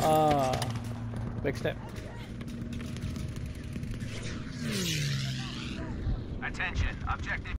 Ah, big step. Attention, objective